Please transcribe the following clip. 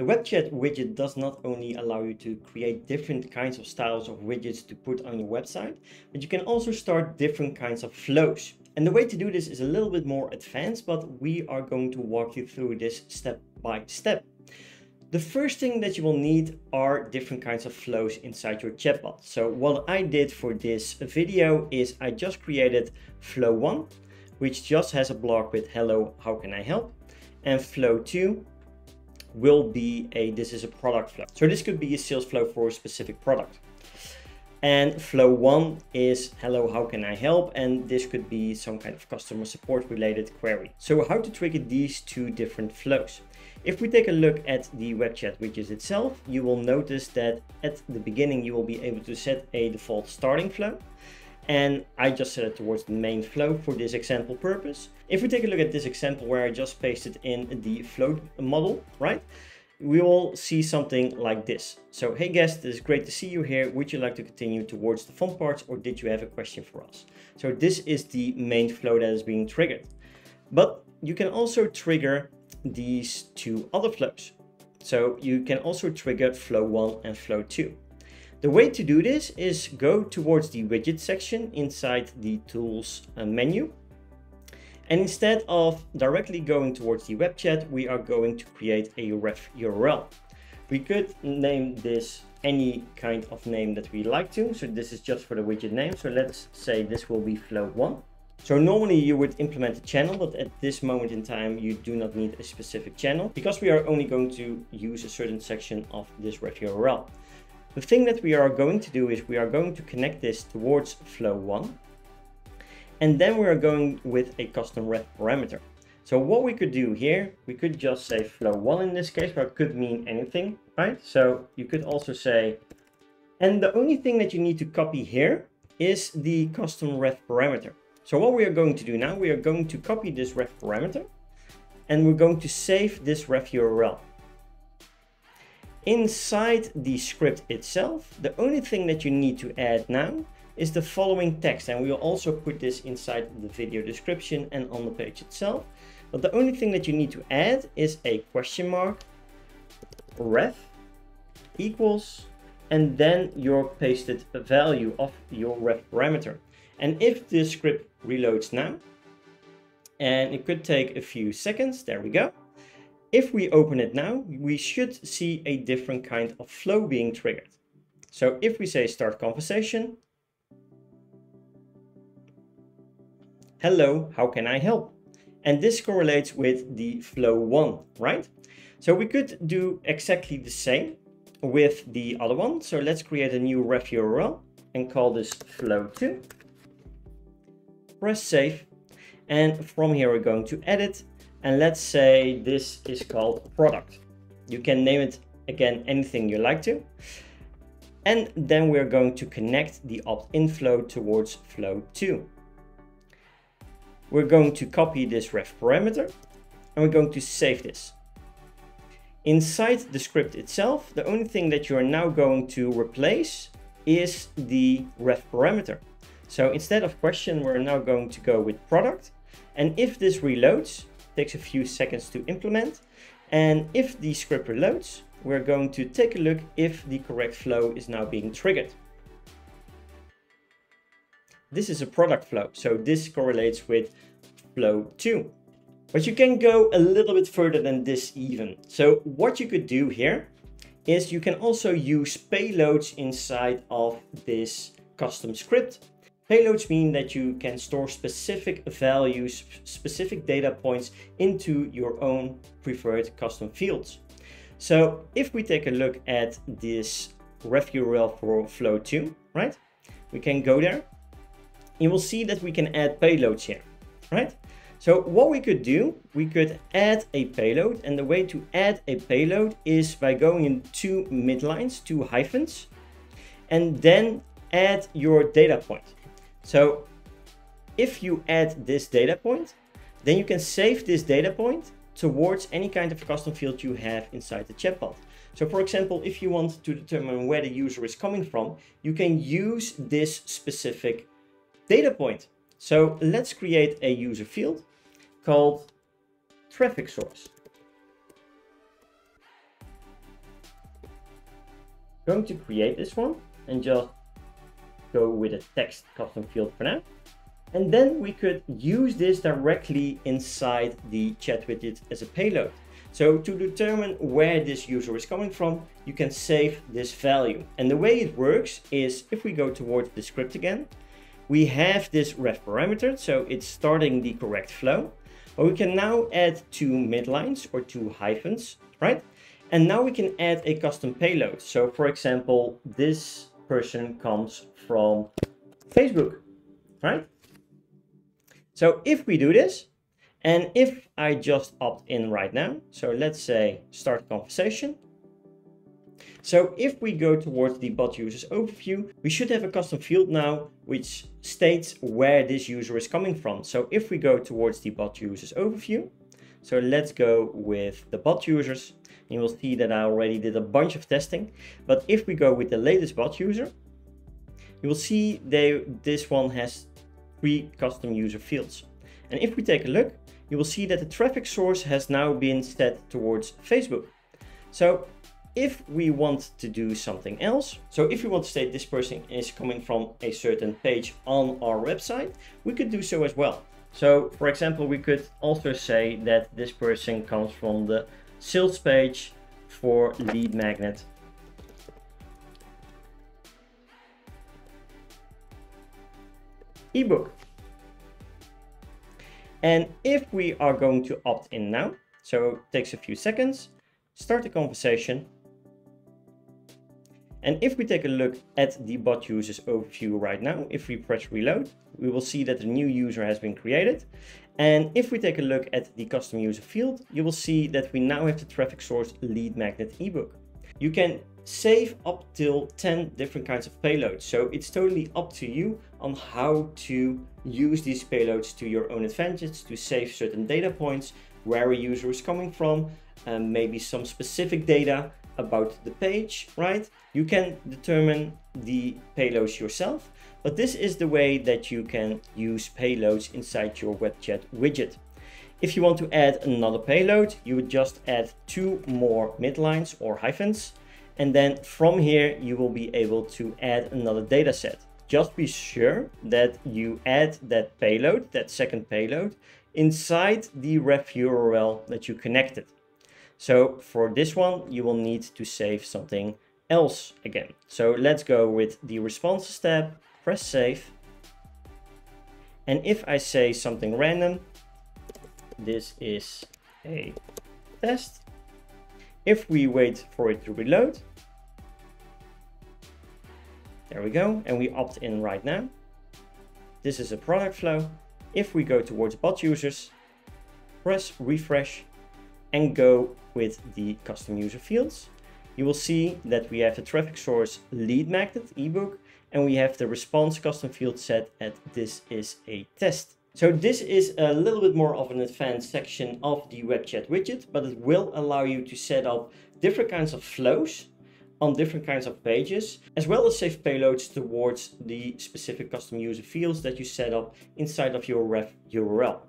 The web chat widget does not only allow you to create different kinds of styles of widgets to put on your website, but you can also start different kinds of flows. And the way to do this is a little bit more advanced, but we are going to walk you through this step by step. The first thing that you will need are different kinds of flows inside your chatbot. So what I did for this video is I just created flow one, which just has a block with hello, how can I help? And flow two will be a, this is a product flow. So this could be a sales flow for a specific product. And flow one is hello, how can I help? And this could be some kind of customer support related query. So how to trigger these two different flows? If we take a look at the web chat widget itself, you will notice that at the beginning, you will be able to set a default starting flow. And I just set it towards the main flow for this example purpose. If we take a look at this example where I just pasted in the flow model, right? we will see something like this. So, hey guest, it is great to see you here. Would you like to continue towards the fun parts or did you have a question for us? So this is the main flow that is being triggered. But you can also trigger these two other flows. So you can also trigger flow one and flow two. The way to do this is go towards the widget section inside the tools uh, menu and instead of directly going towards the web chat, we are going to create a ref URL. We could name this any kind of name that we like to. So this is just for the widget name. So let's say this will be flow1. So normally you would implement a channel, but at this moment in time, you do not need a specific channel because we are only going to use a certain section of this ref URL. The thing that we are going to do is we are going to connect this towards flow1 and then we are going with a custom ref parameter. So what we could do here, we could just say flow1 in this case, but it could mean anything, right? So you could also say, and the only thing that you need to copy here is the custom ref parameter. So what we are going to do now, we are going to copy this ref parameter and we're going to save this ref URL. Inside the script itself, the only thing that you need to add now is the following text. And we will also put this inside the video description and on the page itself. But the only thing that you need to add is a question mark, ref equals, and then your pasted value of your ref parameter. And if the script reloads now, and it could take a few seconds, there we go. If we open it now, we should see a different kind of flow being triggered. So if we say start conversation, hello, how can I help? And this correlates with the flow one, right? So we could do exactly the same with the other one. So let's create a new ref URL and call this flow2. Press save. And from here, we're going to edit. And let's say this is called product. You can name it again, anything you like to. And then we're going to connect the opt-in flow towards flow 2 we're going to copy this ref parameter and we're going to save this. Inside the script itself, the only thing that you're now going to replace is the ref parameter. So instead of question, we're now going to go with product. And if this reloads, takes a few seconds to implement. And if the script reloads, we're going to take a look if the correct flow is now being triggered. This is a product flow, so this correlates with flow 2. But you can go a little bit further than this even. So what you could do here is you can also use payloads inside of this custom script. Payloads mean that you can store specific values, specific data points into your own preferred custom fields. So if we take a look at this ref URL for flow2, right? We can go there you will see that we can add payloads here, right? So what we could do, we could add a payload and the way to add a payload is by going in two midlines, two hyphens, and then add your data point. So if you add this data point, then you can save this data point towards any kind of custom field you have inside the chatbot. So for example, if you want to determine where the user is coming from, you can use this specific data point. So let's create a user field called traffic source. going to create this one and just go with a text custom field for now. And then we could use this directly inside the chat widget as a payload. So to determine where this user is coming from, you can save this value. And the way it works is if we go towards the script again, we have this ref parameter, so it's starting the correct flow. But we can now add two midlines or two hyphens, right? And now we can add a custom payload. So for example, this person comes from Facebook, right? So if we do this, and if I just opt in right now, so let's say start conversation. So if we go towards the bot users overview, we should have a custom field now, which states where this user is coming from. So if we go towards the bot users overview, so let's go with the bot users, you will see that I already did a bunch of testing. But if we go with the latest bot user, you will see they, this one has three custom user fields. And if we take a look, you will see that the traffic source has now been set towards Facebook. So if we want to do something else, so if we want to say this person is coming from a certain page on our website, we could do so as well. So for example, we could also say that this person comes from the sales page for lead magnet. ebook. And if we are going to opt in now, so it takes a few seconds, start the conversation. And if we take a look at the bot users overview right now, if we press reload, we will see that a new user has been created. And if we take a look at the custom user field, you will see that we now have the traffic source lead magnet ebook. You can save up till 10 different kinds of payloads. So it's totally up to you on how to use these payloads to your own advantage to save certain data points, where a user is coming from, and maybe some specific data about the page, right? You can determine the payloads yourself, but this is the way that you can use payloads inside your web chat widget. If you want to add another payload, you would just add two more midlines or hyphens and then from here, you will be able to add another data set. Just be sure that you add that payload, that second payload, inside the ref URL that you connected. So for this one, you will need to save something else again. So let's go with the responses tab, press save. And if I say something random, this is a test. If we wait for it to reload, there we go. And we opt in right now. This is a product flow. If we go towards bot users, press refresh and go with the custom user fields, you will see that we have the traffic source lead magnet ebook and we have the response custom field set at this is a test. So this is a little bit more of an advanced section of the web chat widget, but it will allow you to set up different kinds of flows on different kinds of pages, as well as save payloads towards the specific custom user fields that you set up inside of your ref URL.